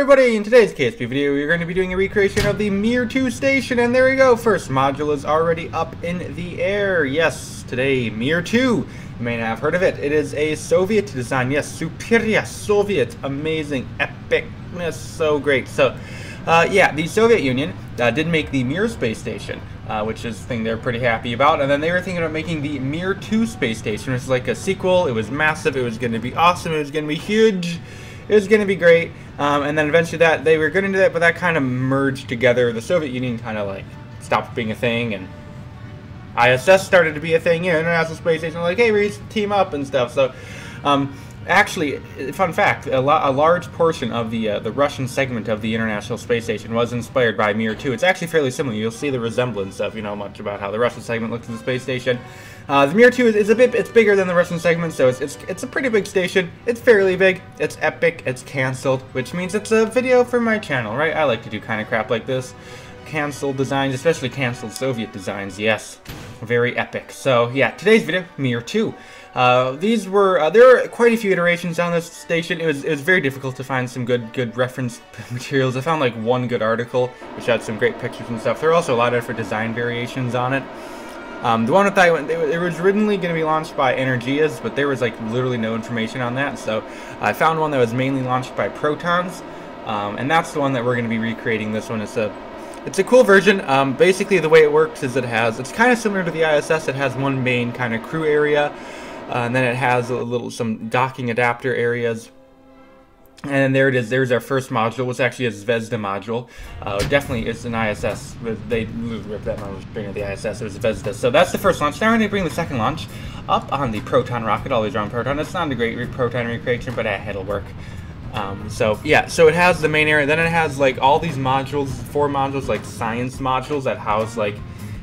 everybody, in today's KSP video, we're going to be doing a recreation of the Mir 2 station, and there we go, first module is already up in the air. Yes, today, Mir 2, you may not have heard of it. It is a Soviet design, yes, superior, Soviet, amazing, epicness, so great. So, uh, yeah, the Soviet Union uh, did make the Mir space station, uh, which is a thing they're pretty happy about, and then they were thinking about making the Mir 2 space station, which is like a sequel, it was massive, it was going to be awesome, it was going to be huge, it was going to be great. Um, and then eventually that they were good into that, but that kind of merged together. The Soviet Union kind of like stopped being a thing, and ISS started to be a thing. You know, International Space Station, like, hey, we team up and stuff. So, um, actually, fun fact: a, a large portion of the uh, the Russian segment of the International Space Station was inspired by Mir 2. It's actually fairly similar. You'll see the resemblance of you know much about how the Russian segment looks at the space station. Uh, the Mir 2 is, is, a bit, it's bigger than the Russian segment, so it's, it's, it's a pretty big station. It's fairly big, it's epic, it's cancelled, which means it's a video for my channel, right? I like to do kind of crap like this. Cancelled designs, especially cancelled Soviet designs, yes. Very epic. So, yeah, today's video, Mir 2. Uh, these were, uh, there are quite a few iterations on this station. It was, it was very difficult to find some good, good reference materials. I found like one good article, which had some great pictures and stuff. There are also a lot of different design variations on it. Um, the one with Taiwan, it was originally going to be launched by Energias, but there was like literally no information on that. So I found one that was mainly launched by Protons, um, and that's the one that we're going to be recreating. This one is a, it's a cool version. Um, basically, the way it works is it has, it's kind of similar to the ISS. It has one main kind of crew area, uh, and then it has a little some docking adapter areas and there it is. There's our first module. It's actually a Zvezda module. Uh, definitely, it's an ISS. They ripped that module string of the ISS. It was Zvezda. So that's the first launch. Now we're going to bring the second launch up on the Proton rocket. Always on Proton. It's not a great Proton recreation, but it'll work. Um, so yeah, so it has the main area. Then it has like all these modules, four modules, like science modules that house like,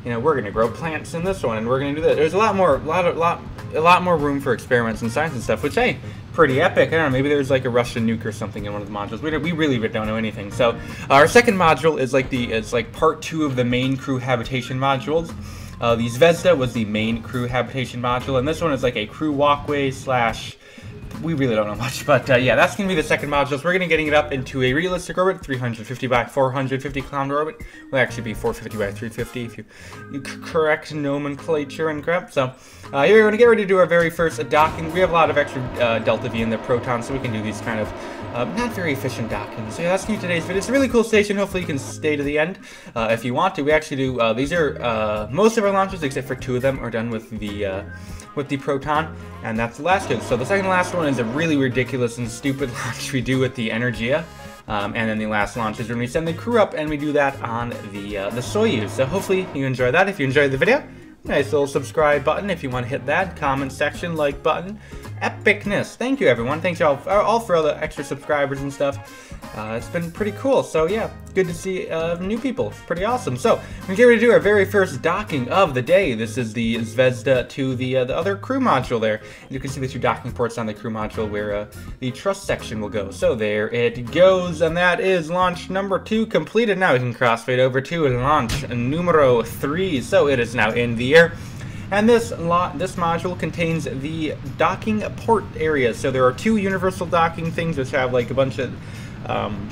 you know, we're gonna grow plants in this one, and we're gonna do that. There's a lot more, a lot, lot, a lot more room for experiments and science and stuff. Which hey, pretty epic. I don't know, maybe there's like a Russian nuke or something in one of the modules. We, we really don't know anything. So our second module is like the it's like part two of the main crew habitation modules. Uh, the Zvezda was the main crew habitation module, and this one is like a crew walkway slash we really don't know much, but uh, yeah, that's going to be the second module. So we're going to getting it up into a realistic orbit, 350 by 450 kilometer orbit. Will actually be 450 by 350 if you, you correct nomenclature and crap. So uh, here we're going to get ready to do our very first docking. We have a lot of extra uh, delta V in the Proton, so we can do these kind of uh, not very efficient docking. So yeah, that's be today's video. It's a really cool station. Hopefully you can stay to the end uh, if you want to. We actually do, uh, these are, most of our launches, except for two of them, are done with the with the Proton, and that's the last one. So the second last one is a really ridiculous and stupid launch we do with the Energia. Um, and then the last launch is when we send the crew up and we do that on the uh, the Soyuz. So hopefully you enjoy that. If you enjoyed the video, nice little subscribe button if you want to hit that. Comment section, like button. Epicness. Thank you everyone. Thanks y'all all for all the extra subscribers and stuff. Uh, it's been pretty cool. So yeah, good to see uh, new people. It's pretty awesome. So we get ready to do our very first docking of the day. This is the Zvezda to the uh, the other crew module there. And You can see the two docking ports on the crew module where uh, the truss section will go. So there it goes, and that is launch number two completed. Now we can crossfade over to launch numero three. So it is now in the air. And this lot, this module contains the docking port area. So there are two universal docking things which have like a bunch of um,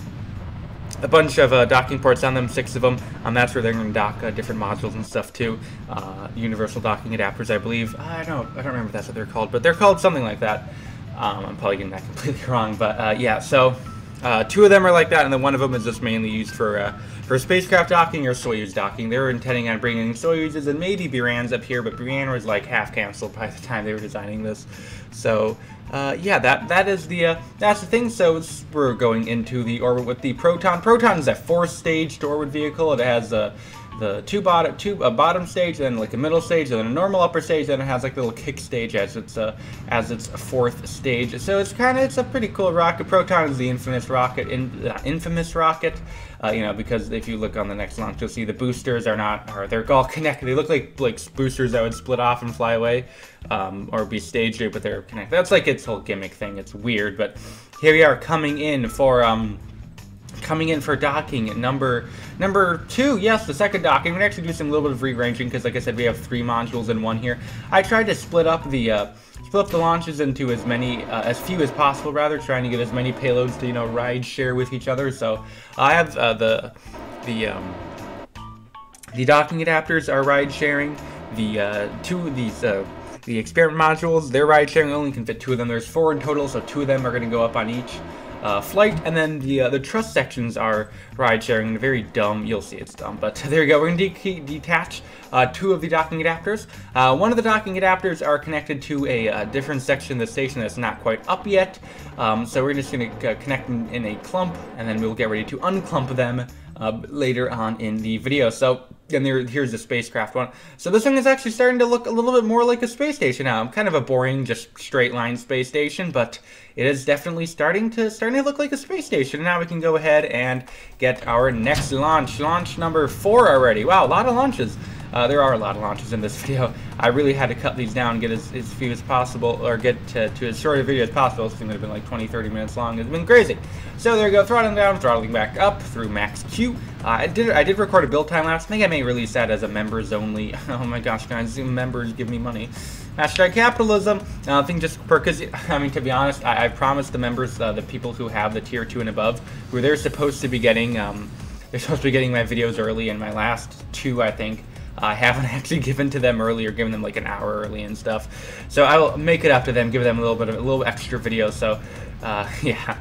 a bunch of uh, docking ports on them, six of them. Um, that's where they're going to dock uh, different modules and stuff too. Uh, universal docking adapters, I believe. I don't, I don't remember if that's what they're called, but they're called something like that. Um, I'm probably getting that completely wrong, but uh, yeah. So uh, two of them are like that, and then one of them is just mainly used for uh, for spacecraft docking or Soyuz docking. They were intending on bringing Soyuzes and maybe Burans up here, but Buran was like half canceled by the time they were designing this. So uh, yeah, that that is the uh, that's the thing. So we're going into the orbit with the Proton. Proton is a four-stage orbit vehicle. It has a the two bottom two a bottom stage, then like a middle stage, then a normal upper stage, then it has like a little kick stage as its uh, as its fourth stage. So it's kind of it's a pretty cool rocket. Proton is the infamous rocket, in, uh, infamous rocket. Uh, you know, because if you look on the next launch, you'll see the boosters are not, or they're all connected. They look like like boosters that would split off and fly away, um, or be staged, but they're connected. That's like its whole gimmick thing. It's weird, but here we are coming in for um coming in for docking. Number number two yes the second docking we're actually do some little bit of rearranging because like i said we have three modules in one here. I tried to split up the uh, split up the launches into as many uh, as few as possible rather trying to get as many payloads to you know ride share with each other. So i have uh, the the um, the docking adapters are ride sharing. The uh, two of these uh, the experiment modules they're ride sharing only can fit two of them. There's four in total so two of them are going to go up on each uh, flight, and then the uh, the truss sections are ride sharing. Very dumb. You'll see it's dumb, but there you go. We're gonna de detach uh, two of the docking adapters. Uh, one of the docking adapters are connected to a, uh, different section of the station that's not quite up yet. Um, so we're just gonna uh, connect them in a clump, and then we'll get ready to unclump them Uh, later on in the video. So and there, here's the spacecraft one. So this one is actually starting to look a little bit more like a space station now. I'm Kind of a boring, just straight line space station, but it is definitely starting to starting to look like a space station. Now we can go ahead and get our next launch. Launch number four already. Wow, a lot of launches. Uh, there are a lot of launches in this video. I really had to cut these down, get as, as few as possible, or get to, to as short a video as possible. This thing would have been like 20, 30 minutes long. It's been crazy. So there you go, throttling down, throttling back up through max Q. Uh, I did I did record a build time lapse. I think I may release that as a members only. oh my gosh, guys, members give me money. Hashtag capitalism. Uh, I think just because, I mean, to be honest, I, I promised the members, uh, the people who have the tier 2 and above, who they're supposed to be getting, um, they're supposed to be getting my videos early, and my last two, I think, I haven't actually given to them early or given them like an hour early and stuff. So I will make it up to them, give them a little bit of a little extra video. So uh, yeah,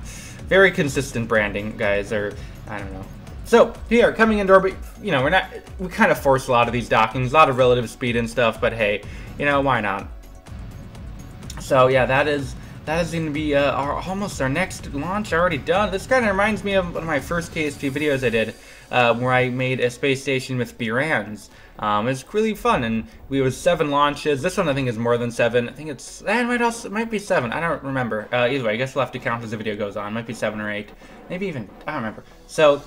very consistent branding, guys. Or I don't know. So here, coming into orbit, you know, we're not, we kind of force a lot of these dockings, a lot of relative speed and stuff, but hey, you know, why not? So yeah, that is, that is going to be uh, our, almost our next launch already done. This kind of reminds me of one of my first KSP videos I did, uh, where I made a space station with Burans. Um, it's really fun, and we was seven launches. This one I think is more than seven. I think it's eh, it might also it might be seven. I don't remember. Uh, either way, I guess we'll have to count as the video goes on. It might be seven or eight, maybe even I don't remember. So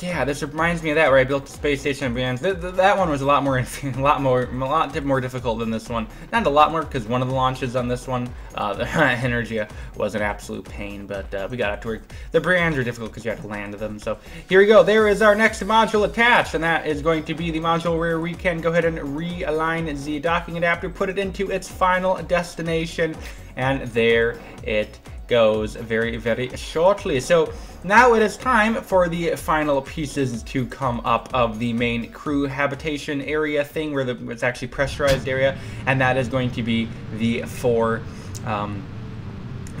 yeah, this reminds me of that where I built the space station Burans. Th th that one was a lot more, a lot more, a lot more difficult than this one. Not a lot more because one of the launches on this one, uh, the Energia, was an absolute pain. But uh, we got it to work. The Burans are difficult because you have to land them. So here we go. There is our next module attached, and that is going to be the module where we can go ahead and realign the docking adapter, put it into its final destination, and there it goes very, very shortly. So now it is time for the final pieces to come up of the main crew habitation area thing where the, it's actually pressurized area, and that is going to be the four um,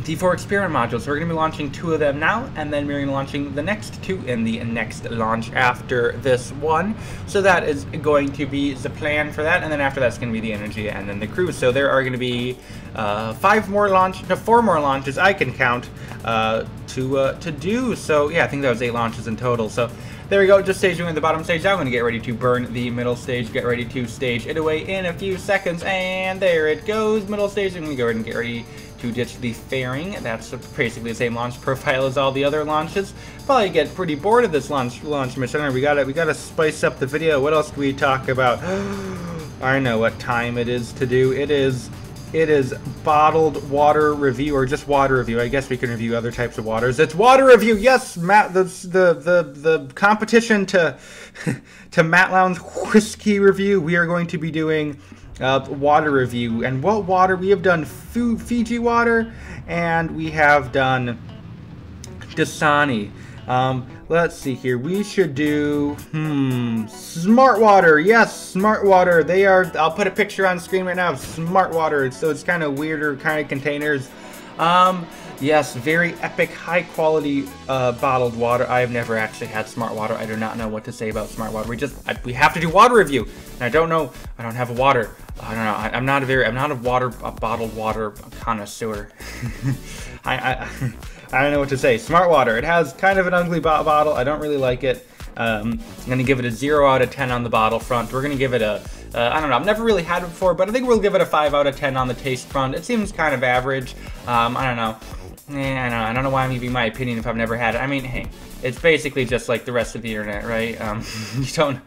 D4 experiment modules. we're going to be launching two of them now, and then we're going to be launching the next two in the next launch after this one. So that is going to be the plan for that, and then after that's going to be the Energia and then the crew. So there are going to be uh, five more launch, no, four more launches I can count uh, to uh, to do. So yeah, I think that was eight launches in total. So there we go, just staging in the bottom stage. I'm going to get ready to burn the middle stage, get ready to stage it away in a few seconds, and there it goes, middle stage. I'm going to go ahead and get ready to ditch the fairing. That's basically the same launch profile as all the other launches. Probably get pretty bored of this launch launch mission. We gotta we gotta spice up the video. What else do we talk about? I know what time it is to do. It is it is bottled water review or just water review. I guess we can review other types of waters. It's water review. Yes, Matt. The the the, the competition to to Matt Lowne's whiskey review. We are going to be doing uh, water review. And what water? We have done Fiji water, and we have done Dasani. Um, let's see here. We should do, hmm, Smart Water. Yes, Smart Water. They are, I'll put a picture on screen right now of Smart Water. So it's kind of weirder kind of containers. Um, yes, very epic, high quality uh, bottled water. I have never actually had Smart Water. I do not know what to say about Smart Water. We just, I, we have to do water review. And I don't know, I don't have water. I don't know. I, am not a very, I'm not a water, a bottled water connoisseur. I, I, I don't know what to say. Smart Water. It has kind of an ugly bo bottle. I don't really like it. Um, I'm gonna give it a zero out of 10 on the bottle front. We're gonna give it a, uh, I don't know, I've never really had it before, but I think we'll give it a 5 out of 10 on the taste front. It seems kind of average. Um, I don't know. Eh, I don't know. I don't know why I'm giving my opinion if I've never had it. I mean, hey, it's basically just like the rest of the internet, right? Um, you don't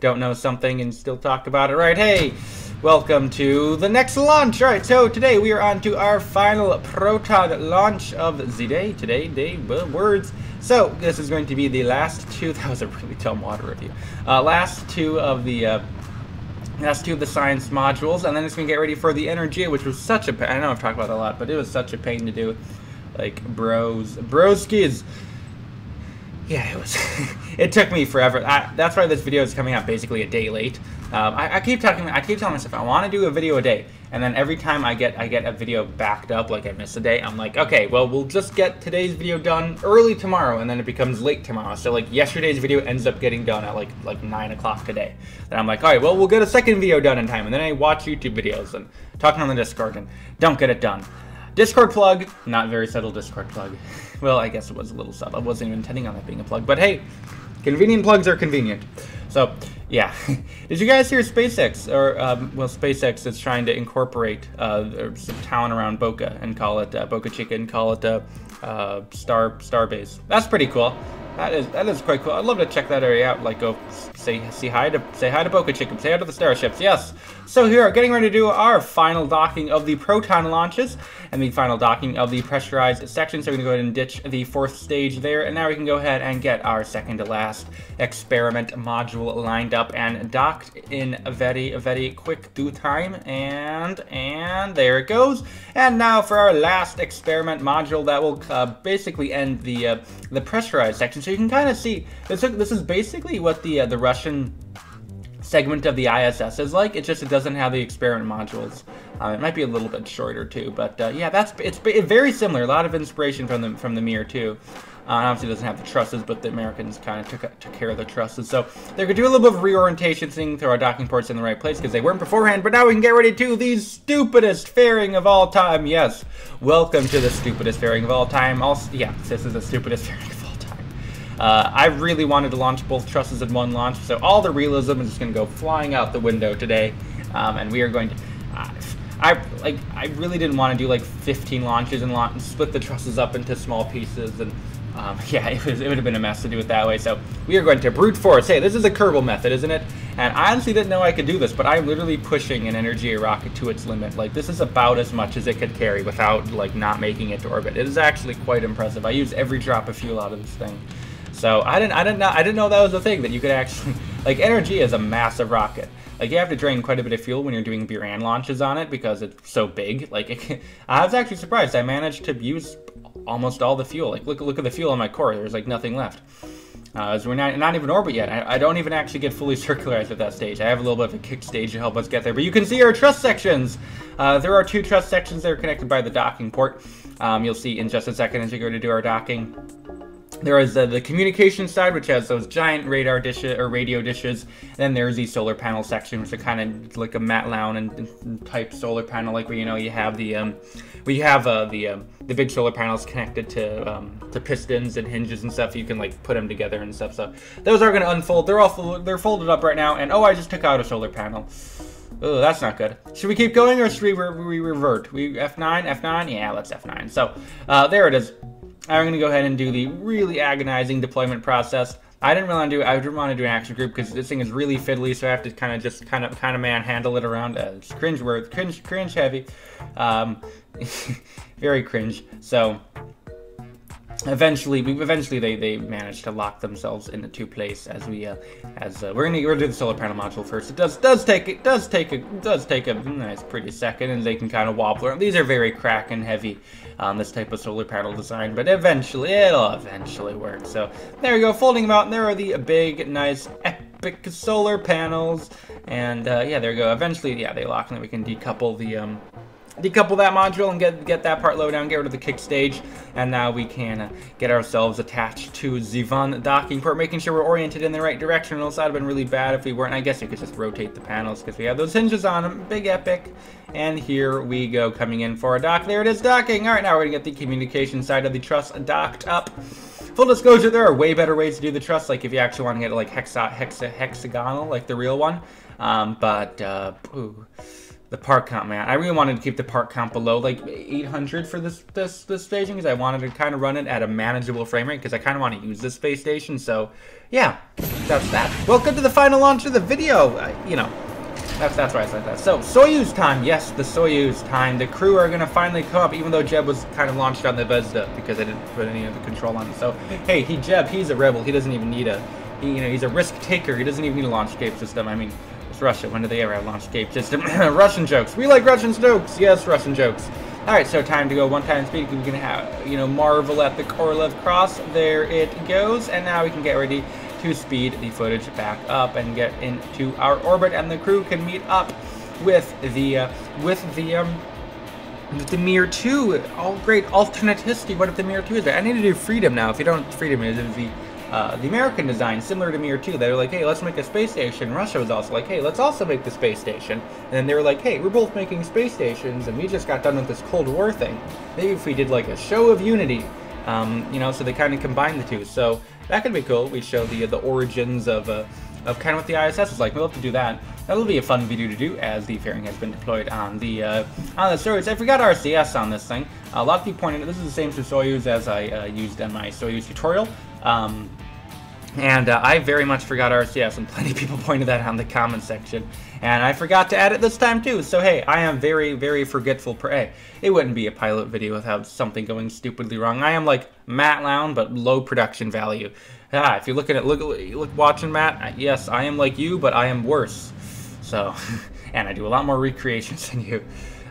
don't know something and still talk about it, right? Hey, welcome to the next launch. All right, so today we are on to our final Proton launch of the day. Today, day, words. So this is going to be the last two. That was a really dumb water review. Uh, last two of the. Uh, last two of the science modules, and then it's gonna get ready for the Energia, which was such a. I know I've talked about a lot, but it was such a pain to do. Like bros, broskies yeah, it was. it took me forever. I, that's why this video is coming out basically a day late. Um, I, I, keep talking. I keep telling myself I want to do a video a day, and then every time I get I get a video backed up, like I miss a day, I'm like, okay, well we'll just get today's video done early tomorrow, and then it becomes late tomorrow. So like yesterday's video ends up getting done at like like nine o'clock today. And I'm like, all right, well we'll get a second video done in time, and then I watch YouTube videos and talking on the Discord and don't get it done. Discord plug, not very subtle Discord plug. Well, I guess it was a little sub. I wasn't even intending on that being a plug, but hey, convenient plugs are convenient. So, yeah. Did you guys hear SpaceX, or, um, well, SpaceX is trying to incorporate uh, some town around Boca and call it uh, Boca Chica and call it uh, uh, Star Starbase. That's pretty cool. That is that is quite cool. I'd love to check that area out. Like go say say hi to say hi to Boca Chica, say hi to the starships. Yes. So here, getting ready to do our final docking of the Proton launches and the final docking of the pressurized section. So we're gonna go ahead and ditch the fourth stage there, and now we can go ahead and get our second to last experiment module lined up and docked in a very very quick due time. And and there it goes. And now for our last experiment module that will uh, basically end the uh, the pressurized section. So you can kind of see this. This is basically what the uh, the Russian segment of the ISS is like. It's just it doesn't have the experiment modules. Uh, it might be a little bit shorter too, but uh, yeah, that's it's, very similar. A lot of inspiration from the from the Mir too. Uh, obviously, doesn't have the trusses, but the Americans kind of took, took care of the trusses. So they're to do a little bit of reorientation thing through our docking ports in the right place because they weren't beforehand. But now we can get ready to the stupidest fairing of all time. Yes, welcome to the stupidest fairing of all time. Also, yeah, this is the stupidest fairing. Uh, I really wanted to launch both trusses in one launch, so all the realism is just going to go flying out the window today. Um, and we are going to... Uh, I like. I really didn't want to do like 15 launches and, launch, and split the trusses up into small pieces and um, yeah, it, was, it would have been a mess to do it that way. So we are going to brute force. Hey, this is a Kerbal method, isn't it? And I honestly didn't know I could do this, but I'm literally pushing an Energia rocket to its limit. Like, this is about as much as it could carry without, like, not making it to orbit. It is actually quite impressive. I use every drop of fuel out of this thing. So I didn't, I didn't know, I didn't know that was a thing that you could actually, like, Energia is a massive rocket. Like you have to drain quite a bit of fuel when you're doing Buran launches on it because it's so big. Like I was actually surprised. I managed to use almost all the fuel. Like, look, look at the fuel on my core. There's like nothing left. Uh, we're not, not even orbit yet. I, I, don't even actually get fully circularized at that stage. I have a little bit of a kick stage to help us get there. But you can see our truss sections. Uh, there are two truss sections that are connected by the docking port. Um, you'll see in just a second as we go to do our docking. There is uh, the communication side, which has those giant radar dishes or radio dishes. then there's the solar panel section, which is kind of like a Matt Lowne and, and, type solar panel, like where you know you have the um, we have uh, the um, the big solar panels connected to um, to pistons and hinges and stuff. You can like put them together and stuff. So those are going to unfold. They're all they're folded up right now. And oh, I just took out a solar panel. Oh, that's not good. Should we keep going or should we, re we revert? We F9, F9? Yeah, let's F9. So uh, there it is. I'm to go ahead and do the really agonizing deployment process. I didn't really want to do I didn't want to do an action group because this thing is really fiddly, so I have to kind of just kind of kind of manhandle it around. Uh, it's cringe word, cringe, cringe heavy, um, very cringe. So eventually we eventually they they managed to lock themselves into two place as we uh as uh, we're gonna we're gonna do the solar panel module first. It does does take it does take a does take a nice pretty second and they can kind of wobble around. These are very crack and heavy um, this type of solar panel design but eventually it'll eventually work. So there you go folding them out and there are the big nice epic solar panels. And uh, yeah there you go. Eventually yeah they lock and then we can decouple the um decouple that module and get get that part low down, get rid of the kick stage, and now we can get ourselves attached to Zivan docking port, making sure we're oriented in the right direction. It'll have been really bad if we weren't. I guess you could just rotate the panels because we have those hinges on them. Big epic. And here we go, coming in for a dock. There it is, docking. All right, now we're gonna get the communication side of the truss docked up. Full disclosure, there are way better ways to do the truss, like if you actually want to get it like hexa, hexa, hexagonal, like the real one. Um, but, uh, the part count, man. I really wanted to keep the part count below like 800 for this this this staging because I wanted to kind of run it at a manageable frame rate because I kind of want to use this space station. So, yeah, that's that. Welcome to the final launch of the video. Uh, you know, That's that's why I said that. So Soyuz time, yes, the Soyuz time. The crew are gonna finally come up, even though Jeb was kind of launched on the Zvezda because I didn't put any of the control on it. So hey, he Jeb, he's a rebel. He doesn't even need a, he, you know, he's a risk taker. He doesn't even need a launch escape system. I mean, it's Russia. When do they ever launch escape system? Russian jokes. We like Russian jokes. Yes, Russian jokes. All right, so time to go one time speed. We can have, you know, marvel at the Korolev cross. There it goes, and now we can get ready to speed the footage back up and get into our orbit, and the crew can meet up with the uh, with the um, the Mir 2. All great alternate history. What if the Mir 2 is there? I need to do Freedom now. If you don't, Freedom is the uh, the American design, similar to Mir 2. They were like, hey, let's make a space station. Russia was also like, hey, let's also make the space station. And then they were like, hey, we're both making space stations, and we just got done with this Cold War thing. Maybe if we did like a show of unity, um, you know, so they kind of combined the two. So that could be cool. We show the the origins of uh, of kind of what the ISS is like. We'll have to do that. That'll be a fun video to do as the fairing has been deployed on the uh, on the Soyuz. I forgot RCS on this thing. A lot of people pointed out this is the same Soyuz as I uh, used in my Soyuz tutorial. Um, and uh, I very much forgot RCS, and plenty of people pointed that out in the comment section. And I forgot to add it this time too, so hey, I am very, very forgetful. Per hey, it wouldn't be a Piolet video without something going stupidly wrong. I am like Matt Lowne, but low production value. Ah, if you're looking at look, look watching Matt, yes, I am like you, but I am worse. So, and I do a lot more recreations than you.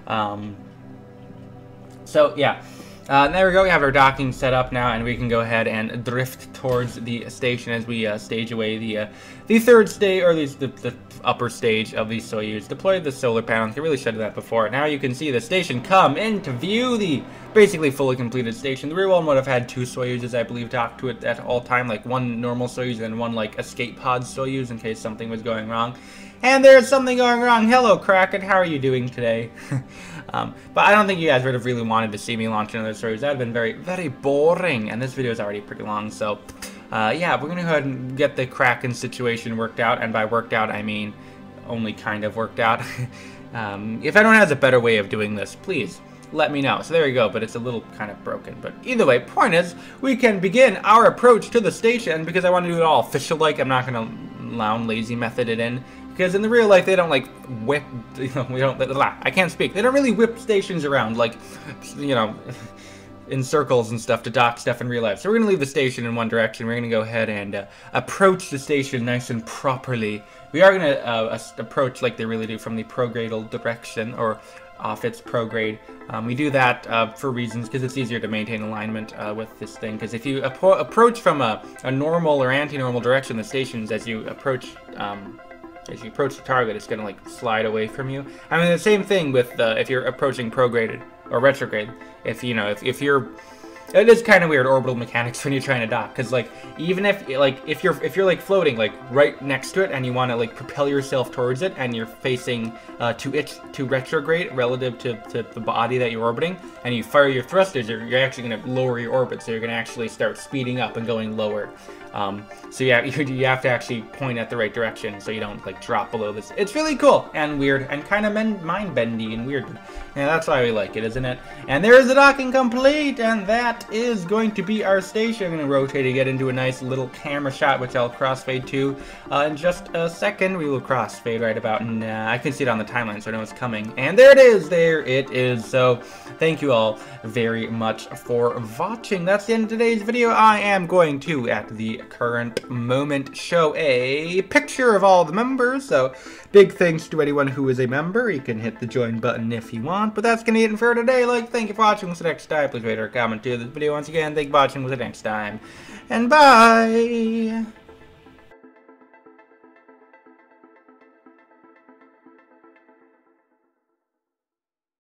Um, so yeah. Uh, there we go, we have our docking set up now, and we can go ahead and drift towards the station as we uh, stage away the uh, the third stage, or at least the, the, upper stage of the Soyuz. Deploy the solar panels, I really have that before. Now you can see the station come into view, the basically fully completed station. The rear one would have had two Soyuzes, I believe, docked to it at all time, like one normal Soyuz and one like escape pod Soyuz in case something was going wrong. And there's something going wrong. Hello, Kraken. How are you doing today? um, but I don't think you guys would have really wanted to see me launch another Soyuz. That would have been very, very boring. And this video is already pretty long, so... Uh, yeah, we're to go ahead and get the Kraken situation worked out. And by worked out, I mean only kind of worked out. um, if anyone has a better way of doing this, please let me know. So there you go, but it's a little kind of broken. But either way, point is, we can begin our approach to the station because I want to do it all official-like. I'm not going to lounge lazy method it in. Because in the real life, they don't like whip, you know, we don't, I can't speak. They don't really whip stations around like, you know, in circles and stuff to dock stuff in real life. So we're going to leave the station in one direction. We're going to go ahead and uh, approach the station nice and properly. We are going to uh, approach like they really do from the progradal direction or off its prograde. Um, we do that uh, for reasons because it's easier to maintain alignment uh, with this thing. Because if you approach from a, a normal or anti-normal direction, the stations as you approach um, as you approach the target, it's going to like slide away from you. I mean, the same thing with uh, if you're approaching prograded or retrograde. If you know, if, if you're it is kind of weird orbital mechanics when you're trying to dock because like even if like if you're if you're like floating like right next to it and you want to like propel yourself towards it and you're facing uh, to it to retrograde relative to, to the body that you're orbiting and you fire your thrusters you're, you're actually going to lower your orbit so you're going to actually start speeding up and going lower um, so yeah, you, you have to actually point at the right direction so you don't like drop below this. It's really cool and weird and kind of mind bendy and weird. Yeah, that's why we like it, isn't it? And there is the docking complete, and that is going to be our station. I'm going to rotate to get into a nice little camera shot, which I'll crossfade to uh, in just a second. We will crossfade right about now. I can see it on the timeline, so I know it's coming. And there it is. There it is. So thank you all very much for watching. That's the end of today's video. I am going to, at the current moment, show a picture of all the members. So big thanks to anyone who is a member. You can hit the join button if you want. But that's going to be it for today. Like, thank you for watching. Until next time, please rate or comment to this video once again. Thank you for watching. Until next time. And bye!